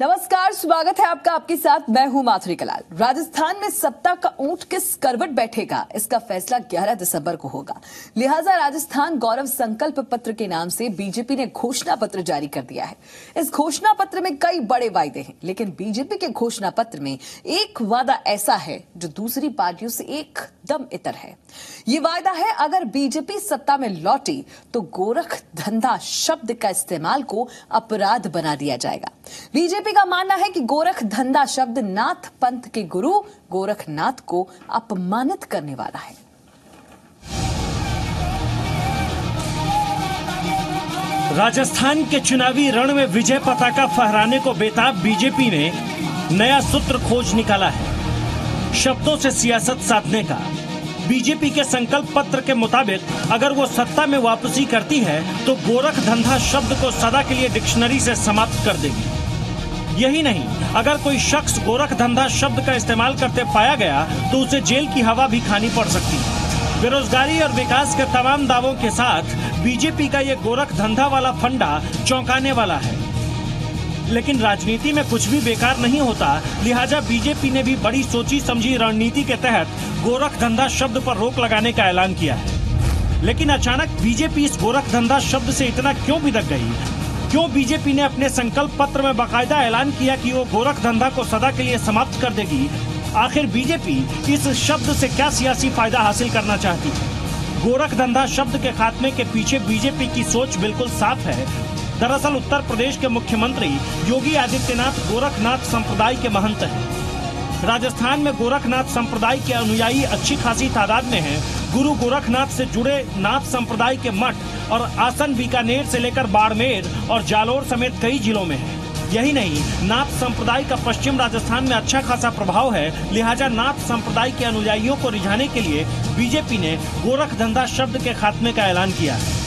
नमस्कार, स्वागत है आपका आपके साथ। मैं हूँ माथुरी कलाल। राजस्थान में सत्ता का ऊँट किस करवट बैठेगा? इसका फैसला 11 दिसंबर को होगा। लिहाजा राजस्थान गौरव संकल्प पत्र के नाम से बीजेपी ने घोषणा पत्र जारी कर दिया है। इस घोषणा पत्र में कई बड़े वायदे हैं, लेकिन बीजेपी के घोषणा पत्र में एक वादा ऐसा है, जो दूसरी पार्टियों से एकदम इतर है। ये वायदा है, अगर बीजेपी सत्ता में लौटी तो गोरख धंधा शब्द का इस्तेमाल को अपराध बना दिया जाएगा। बीजेपी का मानना है कि गोरख धंधा शब्द नाथ पंथ के गुरु गोरखनाथ को अपमानित करने वाला है। राजस्थान के चुनावी रण में विजय पताका फहराने को बेताब बीजेपी ने नया सूत्र खोज निकाला है। शब्दों से सियासत साधने का। बीजेपी के संकल्प पत्र के मुताबिक अगर वो सत्ता में वापसी करती है तो गोरख धंधा शब्द को सदा के लिए डिक्शनरी से समाप्त कर देगी। यही नहीं। अगर कोई शख्स गोरख धंधा शब्द का इस्तेमाल करते पाया गया तो उसे जेल की हवा भी खानी पड़ सकती है। बेरोजगारी और विकास के तमाम दावों के साथ, बीजेपी का ये गोरख धंधा वाला फंडा चौंकाने वाला है। लेकिन राजनीति में कुछ भी बेकार नहीं होता, लिहाजा बीजेपी ने भी बड़ी सोची समझी रणनीति के तहत गोरख धंधा शब्द पर रोक लगाने का ऐलान किया है। लेकिन अचानक बीजेपी इस गोरख धंधा शब्द से इतना क्यों बिदक गई? क्यों बीजेपी ने अपने संकल्प पत्र में बाकायदा ऐलान किया कि वो गोरख धंधा को सदा के लिए समाप्त कर देगी, आखिर बीजेपी इस शब्द से क्या सियासी फ़ायदा हासिल करना चाहती? है गोरख धंधा शब्द के खात्मे के पीछे बीजेपी की सोच बिल्कुल साफ़ है। दरअसल उत्तर प्रदेश के मुख्यमंत्री योगी आदित्यनाथ गोरखनाथ संप्रदाय के महंत हैं। राजस्थान में गोरखनाथ संप्रदाय के अनुयायी अच्छी खासी तादाद में हैं। गुरु गोरखनाथ से जुड़े नाथ संप्रदाय के मठ और आसन बीकानेर से लेकर बाड़मेर और जालोर समेत कई जिलों में है। यही नहीं, नाथ संप्रदाय का पश्चिम राजस्थान में अच्छा खासा प्रभाव है। लिहाजा नाथ संप्रदाय के अनुयायियों को रिझाने के लिए बीजेपी ने गोरख धंधा शब्द के खात्मे का ऐलान किया है।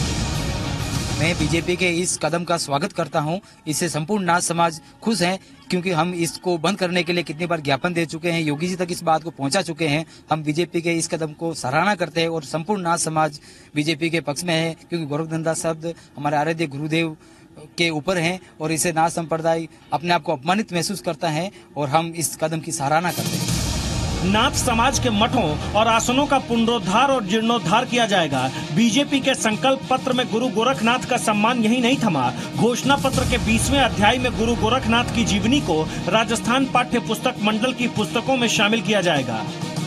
मैं बीजेपी के इस कदम का स्वागत करता हूँ। इससे संपूर्ण नाथ समाज खुश है, क्योंकि हम इसको बंद करने के लिए कितनी बार ज्ञापन दे चुके हैं। योगी जी तक इस बात को पहुँचा चुके हैं। हम बीजेपी के इस कदम को सराहना करते हैं और संपूर्ण नाथ समाज बीजेपी के पक्ष में है, क्योंकि गोरख धंधा शब्द हमारे आराध्य गुरुदेव के ऊपर हैं और इसे नाथ संप्रदाय अपने आप को अपमानित महसूस करता है और हम इस कदम की सराहना करते हैं। नाथ समाज के मठों और आसनों का पुनरोद्धार और जीर्णोद्धार किया जाएगा। बीजेपी के संकल्प पत्र में गुरु गोरखनाथ का सम्मान यही नहीं थमा। घोषणा पत्र के बीसवें अध्याय में गुरु गोरखनाथ की जीवनी को राजस्थान पाठ्य पुस्तक मंडल की पुस्तकों में शामिल किया जाएगा।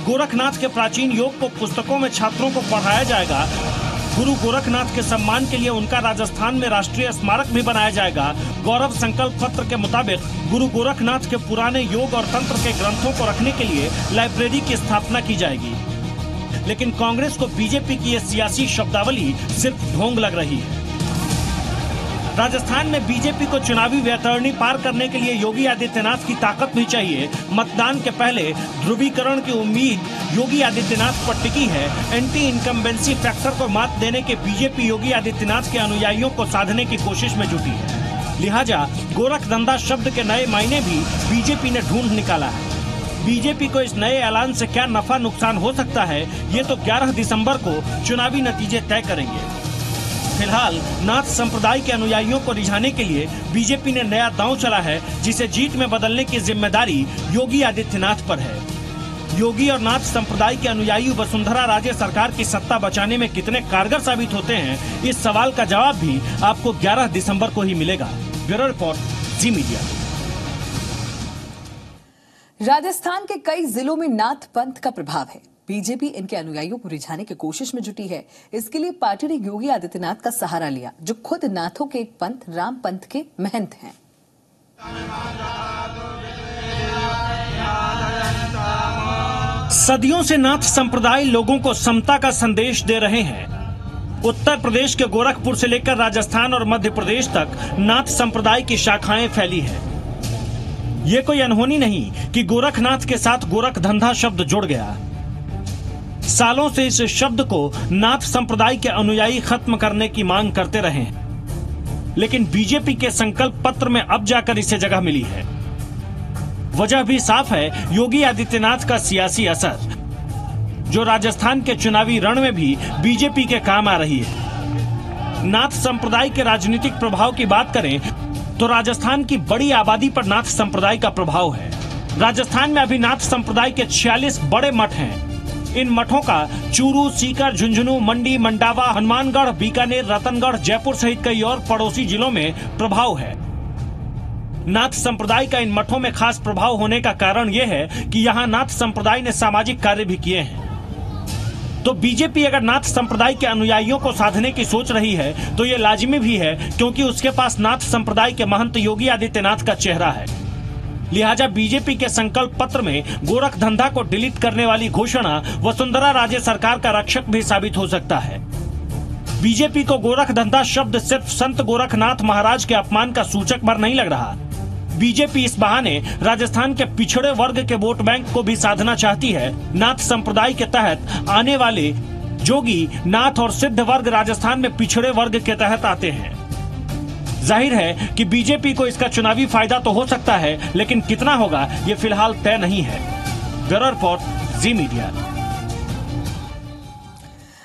गोरखनाथ के प्राचीन योग को पुस्तकों में छात्रों को पढ़ाया जाएगा। गुरु गोरखनाथ के सम्मान के लिए उनका राजस्थान में राष्ट्रीय स्मारक भी बनाया जाएगा। गौरव संकल्प पत्र के मुताबिक गुरु गोरखनाथ के पुराने योग और तंत्र के ग्रंथों को रखने के लिए लाइब्रेरी की स्थापना की जाएगी। लेकिन कांग्रेस को बीजेपी की यह सियासी शब्दावली सिर्फ़ ढोंग लग रही है। राजस्थान में बीजेपी को चुनावी वैतरणी पार करने के लिए योगी आदित्यनाथ की ताकत भी चाहिए। मतदान के पहले ध्रुवीकरण की उम्मीद योगी आदित्यनाथ पर टिकी है। एंटी इनकम्बेंसी फैक्टर को मात देने के बीजेपी योगी आदित्यनाथ के अनुयायियों को साधने की कोशिश में जुटी है। लिहाजा गोरख धंधा शब्द के नए मायने भी बीजेपी ने ढूंढ निकाला है। बीजेपी को इस नए ऐलान से क्या नफा नुकसान हो सकता है, ये तो 11 दिसंबर को चुनावी नतीजे तय करेंगे। फ़िलहाल नाथ संप्रदाय के अनुयायियों को रिझाने के लिए बीजेपी ने नया दांव चला है, जिसे जीत में बदलने की ज़िम्मेदारी योगी आदित्यनाथ पर है। योगी और नाथ संप्रदाय के अनुयायी वसुंधरा राजे सरकार की सत्ता बचाने में कितने कारगर साबित होते हैं, इस सवाल का जवाब भी आपको 11 दिसंबर को ही मिलेगा। Bureau report, Zee media. Rajasthan के कई जिलों में नाथ पंथ का प्रभाव है। बीजेपी इनके अनुयायियों को रिझाने की कोशिश में जुटी है। इसके लिए पार्टी ने योगी आदित्यनाथ का सहारा लिया, जो खुद नाथों के एक पंथ, राम पंथ के महंत हैं। सदियों से नाथ संप्रदाय लोगों को समता का संदेश दे रहे हैं। उत्तर प्रदेश के गोरखपुर से लेकर राजस्थान और मध्य प्रदेश तक नाथ संप्रदाय की शाखाएँ फैली है। ये कोई अनहोनी नहीं कि गोरखनाथ के साथ गोरख धंधा शब्द जुड़ गया। सालों से इस शब्द को नाथ संप्रदाय के अनुयायी खत्म करने की मांग करते रहे हैं। लेकिन बीजेपी के संकल्प पत्र में अब जाकर इसे जगह मिली है। वजह भी साफ़ है, योगी आदित्यनाथ का सियासी असर, जो राजस्थान के चुनावी रण में भी बीजेपी के काम आ रही है। नाथ संप्रदाय के राजनीतिक प्रभाव की बात करें तो राजस्थान की बड़ी आबादी पर नाथ संप्रदाय का प्रभाव है। राजस्थान में अभी नाथ संप्रदाय के 46 बड़े मठ हैं। इन मठों का चूरू, सीकर, झुंझुनू, मंडी, मंडावा, हनुमानगढ़, बीकानेर, रतनगढ़, जयपुर सहित कई और पड़ोसी जिलों में प्रभाव है। नाथ संप्रदाय का इन मठों में खास प्रभाव होने का कारण यह है कि यहाँ नाथ संप्रदाय ने सामाजिक कार्य भी किए हैं। तो बीजेपी अगर नाथ संप्रदाय के अनुयायियों को साधने की सोच रही है तो ये लाजिमी भी है, क्योंकि उसके पास नाथ संप्रदाय के महंत योगी आदित्यनाथ का चेहरा है। लिहाजा बीजेपी के संकल्प पत्र में गोरख धंधा को डिलीट करने वाली घोषणा वसुंधरा राजे सरकार का रक्षक भी साबित हो सकता है। बीजेपी को गोरख धंधा शब्द सिर्फ़ संत गोरखनाथ महाराज के अपमान का सूचक भर नहीं लग रहा। बीजेपी इस बहाने राजस्थान के पिछड़े वर्ग के वोट बैंक को भी साधना चाहती है। नाथ संप्रदाय के तहत आने वाले जोगी, नाथ और सिद्ध वर्ग राजस्थान में पिछड़े वर्ग के तहत आते हैं। ज़ाहिर है कि बीजेपी को इसका चुनावी फ़ायदा तो हो सकता है, लेकिन कितना होगा, ये फ़िलहाल तय नहीं है। जी मीडिया।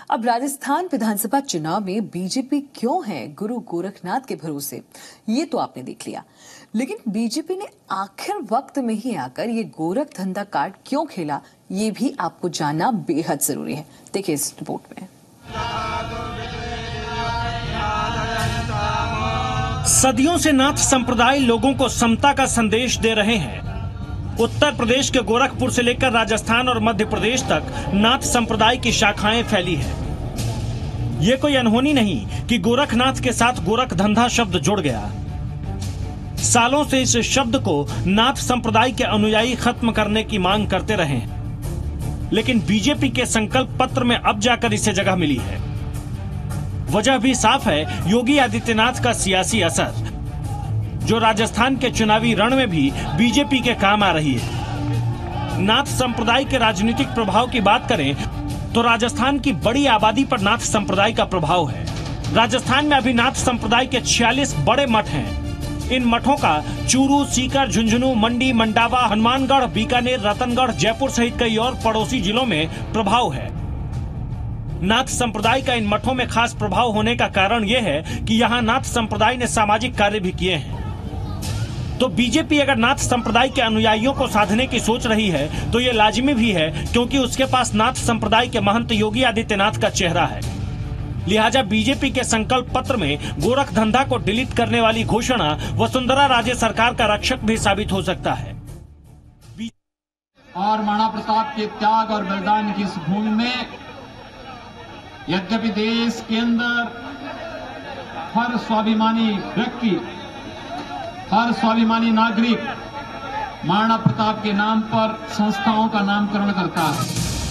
अब राजस्थान विधानसभा चुनाव में बीजेपी क्यों है गुरु गोरखनाथ के भरोसे? ये तो आपने देख लिया। लेकिन बीजेपी ने आखिर वक्त में ही आकर ये गोरख धंधा कार्ड क्यों खेला, ये भी आपको जानना बेहद ज़रूरी है। देखिए इस रिपोर्ट में। सदियों से नाथ संप्रदाय लोगों को समता का संदेश दे रहे हैं। उत्तर प्रदेश के गोरखपुर से लेकर राजस्थान और मध्य प्रदेश तक नाथ संप्रदाय की शाखाएँ फैली है। ये कोई अनहोनी नहीं कि गोरखनाथ के साथ गोरख धंधा शब्द जुड़ गया। सालों से इस शब्द को नाथ संप्रदाय के अनुयायी खत्म करने की मांग करते रहे हैं। लेकिन बीजेपी के संकल्प पत्र में अब जाकर इसे जगह मिली है। वजह भी साफ़ है, योगी आदित्यनाथ का सियासी असर। जो राजस्थान के चुनावी रण में भी बीजेपी के काम आ रही है। नाथ संप्रदाय के राजनीतिक प्रभाव की बात करें तो राजस्थान की बड़ी आबादी पर नाथ संप्रदाय का प्रभाव है। राजस्थान में अभी नाथ संप्रदाय के 46 बड़े मठ हैं। इन मठों का चूरू, सीकर, झुंझुनू, मंडी, मंडावा, हनुमानगढ़, बीकानेर, रतनगढ़, जयपुर सहित कई और पड़ोसी जिलों में प्रभाव है। नाथ संप्रदाय का इन मठों में खास प्रभाव होने का कारण यह है कि यहाँ नाथ संप्रदाय ने सामाजिक कार्य भी किए हैं। तो बीजेपी अगर नाथ संप्रदाय के अनुयायियों को साधने की सोच रही है तो ये लाजिमी भी है, क्योंकि उसके पास नाथ संप्रदाय के महंत योगी आदित्यनाथ का चेहरा है। लिहाजा बीजेपी के संकल्प पत्र में गोरख धंधा को डिलीट करने वाली घोषणा वसुंधरा राजे सरकार का रक्षक भी साबित हो सकता है। और महाराणा प्रताप के त्याग और बलिदान की इस भूमि में यद्यपि देश के अंदर हर स्वाभिमानी व्यक्ति, हर स्वाभिमानी नागरिक महाराणा प्रताप के नाम पर संस्थाओं का नामकरण करता है।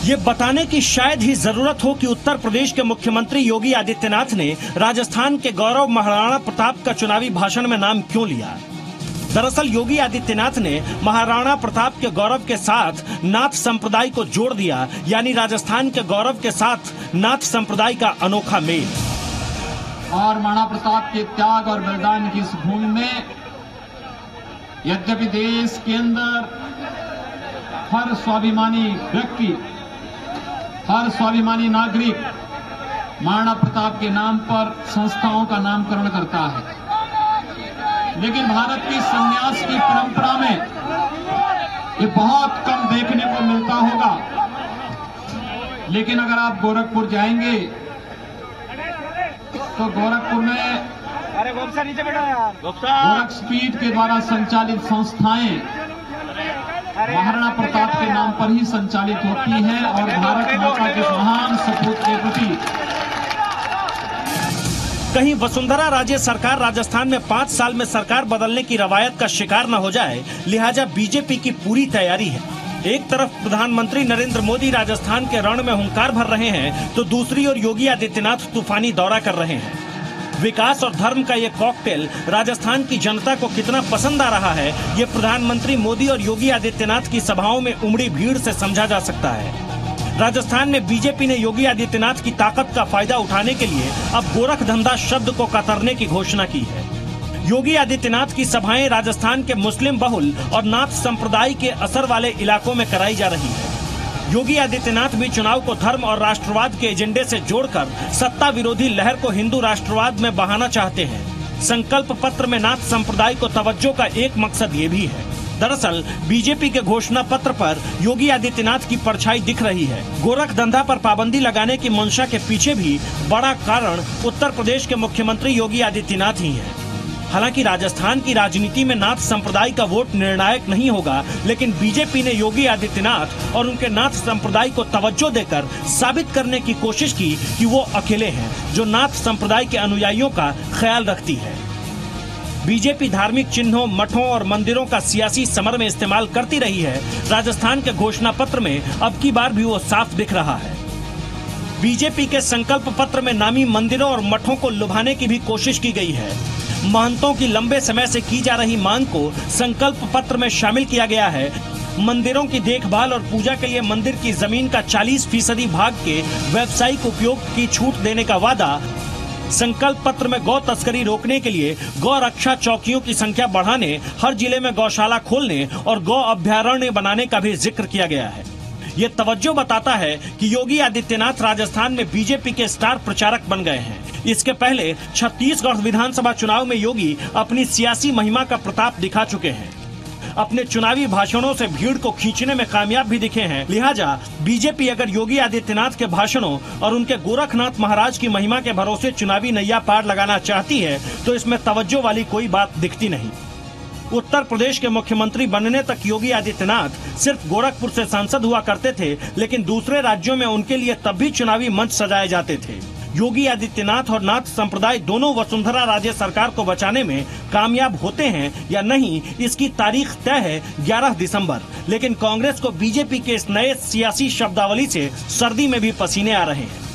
ये बताने की शायद ही ज़रूरत हो कि उत्तर प्रदेश के मुख्यमंत्री योगी आदित्यनाथ ने राजस्थान के गौरव महाराणा प्रताप का चुनावी भाषण में नाम क्यों लिया? दरअसल योगी आदित्यनाथ ने महाराणा प्रताप के गौरव के साथ नाथ संप्रदाय को जोड़ दिया, यानी राजस्थान के गौरव के साथ नाथ संप्रदाय का अनोखा मेल। और महाराणा प्रताप के त्याग और बलिदान की इस भूमि में यद्यपि देश के अंदर हर स्वाभिमानी व्यक्ति, हर स्वाभिमानी नागरिक महाराणा प्रताप के नाम पर संस्थाओं का नामकरण करता है। लेकिन भारत की संन्यास की परंपरा में ये बहुत कम देखने को मिलता होगा। लेकिन अगर आप गोरखपुर जाएँगे तो गोरखपुर में अरे गोपसा नीचे बैठो यार। गोरख पीठ के द्वारा संचालित संस्थाएँ महाराणा प्रताप के नाम पर ही संचालित होती हैं और भारत माता के महान सपूत के प्रति कहीं वसुंधरा राजे सरकार राजस्थान में पाँच साल में सरकार बदलने की रवायत का शिकार न हो जाए, लिहाजा बीजेपी की पूरी तैयारी है। एक तरफ़ प्रधानमंत्री नरेंद्र मोदी राजस्थान के रण में हुंकार भर रहे हैं तो दूसरी ओर योगी आदित्यनाथ तूफानी दौरा कर रहे हैं। विकास और धर्म का ये कॉकटेल राजस्थान की जनता को कितना पसंद आ रहा है, ये प्रधानमंत्री मोदी और योगी आदित्यनाथ की सभाओं में उमड़ी भीड़ से समझा जा सकता है। राजस्थान में बीजेपी ने योगी आदित्यनाथ की ताकत का फ़ायदा उठाने के लिए अब गोरख धंधा शब्द को कतरने की घोषणा की है। योगी आदित्यनाथ की सभाएँ राजस्थान के मुस्लिम बहुल और नाथ संप्रदाय के असर वाले इलाकों में कराई जा रही है। योगी आदित्यनाथ भी चुनाव को धर्म और राष्ट्रवाद के एजेंडे से जोड़कर सत्ता विरोधी लहर को हिंदू राष्ट्रवाद में बहाना चाहते हैं। संकल्प पत्र में नाथ संप्रदाय को तवज्जो का एक मकसद ये भी है। दरअसल, बीजेपी के घोषणा पत्र पर योगी आदित्यनाथ की परछाई दिख रही है गोरख धंधा पर पाबंदी लगाने की मंशा के पीछे भी बड़ा कारण उत्तर प्रदेश के मुख्यमंत्री योगी आदित्यनाथ ही हैं। हालाँकि राजस्थान की राजनीति में नाथ संप्रदाय का वोट निर्णायक नहीं होगा, लेकिन बीजेपी ने योगी आदित्यनाथ और उनके नाथ संप्रदाय को तवज्जो देकर साबित करने की कोशिश की कि वो अकेले हैं, जो नाथ संप्रदाय के अनुयायियों का ख्याल रखती है बीजेपी धार्मिक चिन्हों, मठों और मंदिरों का सियासी समर में इस्तेमाल करती रही है। राजस्थान के घोषणा पत्र में अब की बार भी वो साफ़ दिख रहा है। बीजेपी के संकल्प पत्र में नामी मंदिरों और मठों को लुभाने की भी कोशिश की गई है। महंतों की लंबे समय से की जा रही मांग को संकल्प पत्र में शामिल किया गया है। मंदिरों की देखभाल और पूजा के लिए मंदिर की ज़मीन का 40 फ़ीसदी भाग के व्यावसायिक उपयोग की छूट देने का वादा संकल्प पत्र में गौ तस्करी रोकने के लिए गौ रक्षा चौकियों की संख्या बढ़ाने, हर ज़िले में गौशाला खोलने और गौ अभ्यारण्य बनाने का भी ज़िक्र किया गया है। ये तवज्जो बताता है कि योगी आदित्यनाथ राजस्थान में बीजेपी के स्टार प्रचारक बन गए हैं। इसके पहले छत्तीसगढ़ विधानसभा चुनाव में योगी अपनी सियासी महिमा का प्रताप दिखा चुके हैं। अपने चुनावी भाषणों से भीड़ को खींचने में कामयाब भी दिखे हैं। लिहाजा, बीजेपी अगर योगी आदित्यनाथ के भाषणों और उनके गोरखनाथ महाराज की महिमा के भरोसे चुनावी नैया पार लगाना चाहती है तो इसमें तवज्जो वाली कोई बात दिखती नहीं। उत्तर प्रदेश के मुख्यमंत्री बनने तक योगी आदित्यनाथ सिर्फ़ गोरखपुर से सांसद हुआ करते थे, लेकिन दूसरे राज्यों में उनके लिए तब भी चुनावी मंच सजाए जाते थे। योगी आदित्यनाथ और नाथ संप्रदाय दोनों वसुंधरा राजे सरकार को बचाने में कामयाब होते हैं या नहीं, इसकी तारीख तय है 11 दिसंबर। लेकिन कांग्रेस को बीजेपी के इस नए सियासी शब्दावली से सर्दी में भी पसीने आ रहे हैं।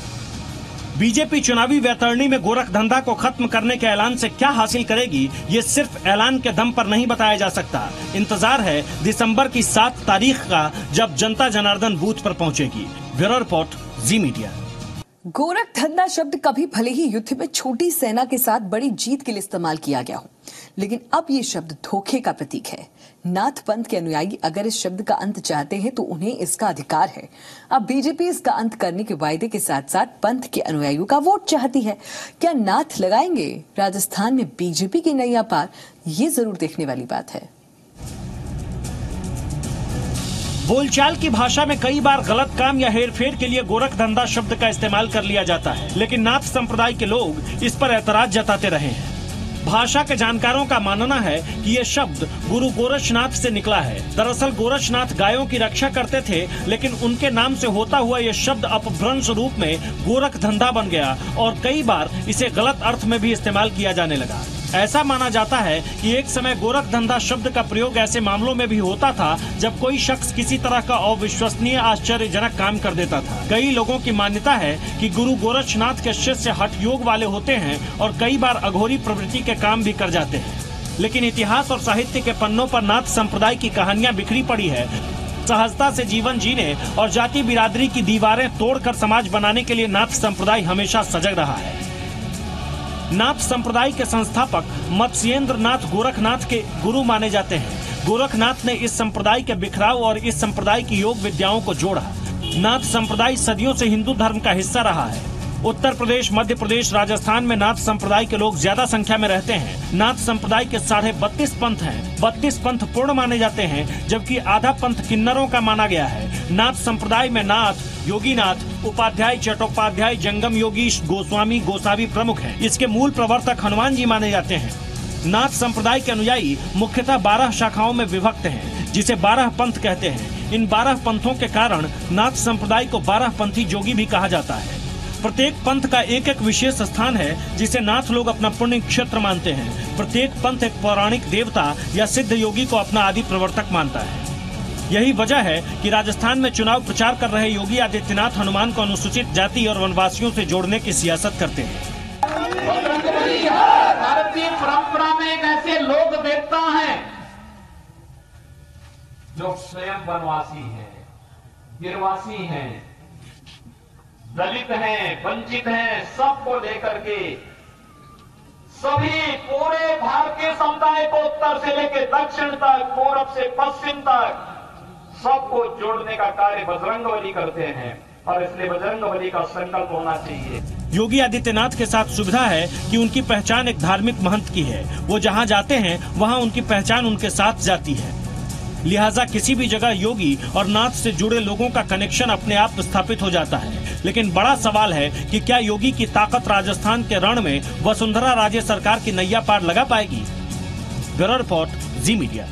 बीजेपी चुनावी वैतरणी में गोरख धंधा को खत्म करने के ऐलान से क्या हासिल करेगी, ये सिर्फ़ ऐलान के दम पर नहीं बताया जा सकता। इंतज़ार है दिसंबर की सात तारीख का, जब जनता जनार्दन बूथ पर पहुंचेगी। Bureau report, Zee media. Gorakh धंधा शब्द कभी भले ही युद्ध में छोटी सेना के साथ बड़ी जीत के लिए इस्तेमाल किया गया हो, लेकिन अब ये शब्द धोखे का प्रतीक है। नाथ पंथ के अनुयायी अगर इस शब्द का अंत चाहते हैं तो उन्हें इसका अधिकार है। अब बीजेपी इसका अंत करने के वायदे के साथ साथ पंथ के अनुयायियों का वोट चाहती है। क्या नाथ लगाएँगे? राजस्थान में बीजेपी की नैया पार, ये ज़रूर देखने वाली बात है। बोलचाल की भाषा में कई बार गलत काम या हेरफेर के लिए गोरख धंधा शब्द का इस्तेमाल कर लिया जाता है, लेकिन नाथ संप्रदाय के लोग इस पर ऐतराज जताते रहे हैं। भाषा के जानकारों का मानना है कि ये शब्द गुरु गोरक्षनाथ से निकला है। दरअसल गोरक्षनाथ गायों की रक्षा करते थे, लेकिन उनके नाम से होता हुआ ये शब्द अपभ्रंश रूप में गोरख धंधा बन गया और कई बार इसे गलत अर्थ में भी इस्तेमाल किया जाने लगा। ऐसा माना जाता है कि एक समय गोरख धंधा शब्द का प्रयोग ऐसे मामलों में भी होता था, जब कोई शख्स किसी तरह का अविश्वसनीय आश्चर्यजनक काम कर देता था। कई लोगों की मान्यता है कि गुरु गोरक्षनाथ के शिष्य हठ योग वाले होते हैं और कई बार अघोरी प्रवृत्ति के काम भी कर जाते हैं। लेकिन इतिहास और साहित्य के पन्नों पर नाथ संप्रदाय की कहानियाँ बिखरी पड़ी है। सहजता से जीवन जीने और जाति बिरादरी की दीवारें तोड़कर समाज बनाने के लिए नाथ संप्रदाय हमेशा सजग रहा है। नाथ संप्रदाय के संस्थापक मत्स्येंद्र नाथ गोरखनाथ के गुरु माने जाते हैं। गोरखनाथ ने इस संप्रदाय के बिखराव और इस संप्रदाय की योग विद्याओं को जोड़ा। नाथ संप्रदाय सदियों से हिंदू धर्म का हिस्सा रहा है। उत्तर प्रदेश, मध्य प्रदेश, राजस्थान में नाथ संप्रदाय के लोग ज़्यादा संख्या में रहते हैं। नाथ संप्रदाय के साढ़े बत्तीस पंथ हैं। बत्तीस पंथ पूर्ण माने जाते हैं, जबकि आधा पंथ किन्नरों का माना गया है। नाथ संप्रदाय में नाथ, योगीनाथ, उपाध्याय, चट्टोपाध्याय, जंगम योगी गोस्वामी, गोसावी प्रमुख हैं। इसके मूल प्रवर्तक हनुमान जी माने जाते हैं। नाथ संप्रदाय के अनुयायी मुख्यतः बारह शाखाओं में विभक्त हैं, जिसे बारह पंथ कहते हैं। इन बारह पंथों के कारण नाथ संप्रदाय को बारह पंथी जोगी भी कहा जाता है। प्रत्येक पंथ का एक एक विशेष स्थान है, जिसे नाथ लोग अपना पुण्य क्षेत्र मानते हैं। प्रत्येक पंथ एक पौराणिक देवता या सिद्ध योगी को अपना आदि प्रवर्तक मानता है। यही वजह है कि राजस्थान में चुनाव प्रचार कर रहे योगी आदित्यनाथ हनुमान को अनुसूचित जाति और वनवासियों से जोड़ने की सियासत करते हैं। भारतीय परंपरा में एक ऐसे लोग देवता हैं, जो स्वयं वनवासी हैं गिरवासी हैं। दलित हैं, वंचित हैं, सबको लेकर के सभी पूरे भारतीय समुदाय को उत्तर से लेकर दक्षिण तक, पूरब से पश्चिम तक, सबको जोड़ने का कार्य बजरंग बली करते हैं। और इसलिए बजरंग बली का संकल्प होना चाहिए। योगी आदित्यनाथ के साथ सुविधा है कि उनकी पहचान एक धार्मिक महंत की है। वो जहाँ जाते हैं, वहाँ उनकी पहचान उनके साथ जाती है। लिहाजा किसी भी जगह योगी और नाथ से जुड़े लोगों का कनेक्शन अपने आप स्थापित हो जाता है। लेकिन बड़ा सवाल है कि क्या योगी की ताकत राजस्थान के रण में वसुंधरा राजे सरकार की नैया पार लगा पाएगी? Bureau report, Zee media.